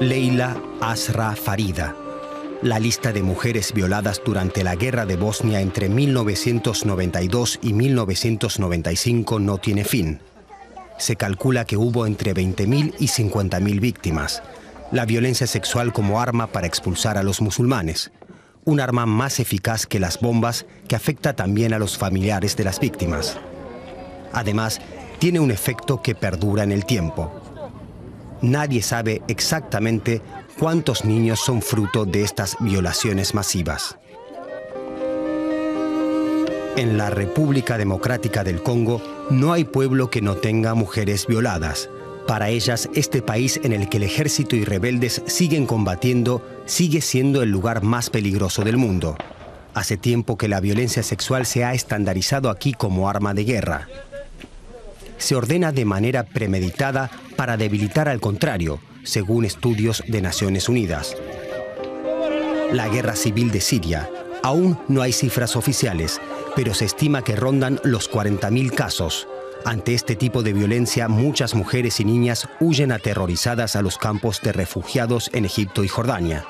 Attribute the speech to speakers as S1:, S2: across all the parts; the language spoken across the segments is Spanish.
S1: Leila Asra Farida. La lista de mujeres violadas durante la guerra de Bosnia entre 1992 y 1995 no tiene fin. Se calcula que hubo entre 20.000 y 50.000 víctimas. La violencia sexual como arma para expulsar a los musulmanes. Un arma más eficaz que las bombas que afecta también a los familiares de las víctimas. Además, tiene un efecto que perdura en el tiempo. Nadie sabe exactamente cuántos niños son fruto de estas violaciones masivas. En la República Democrática del Congo no hay pueblo que no tenga mujeres violadas. Para ellas, este país en el que el ejército y rebeldes siguen combatiendo sigue siendo el lugar más peligroso del mundo. Hace tiempo que la violencia sexual se ha estandarizado aquí como arma de guerra se ordena de manera premeditada para debilitar al contrario, según estudios de Naciones Unidas. La guerra civil de Siria. Aún no hay cifras oficiales, pero se estima que rondan los 40.000 casos. Ante este tipo de violencia, muchas mujeres y niñas huyen aterrorizadas a los campos de refugiados en Egipto y Jordania.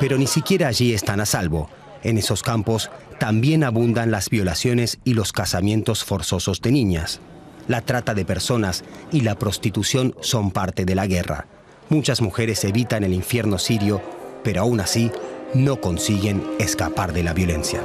S1: Pero ni siquiera allí están a salvo. En esos campos también abundan las violaciones y los casamientos forzosos de niñas la trata de personas y la prostitución son parte de la guerra. Muchas mujeres evitan el infierno sirio, pero aún así no consiguen escapar de la violencia.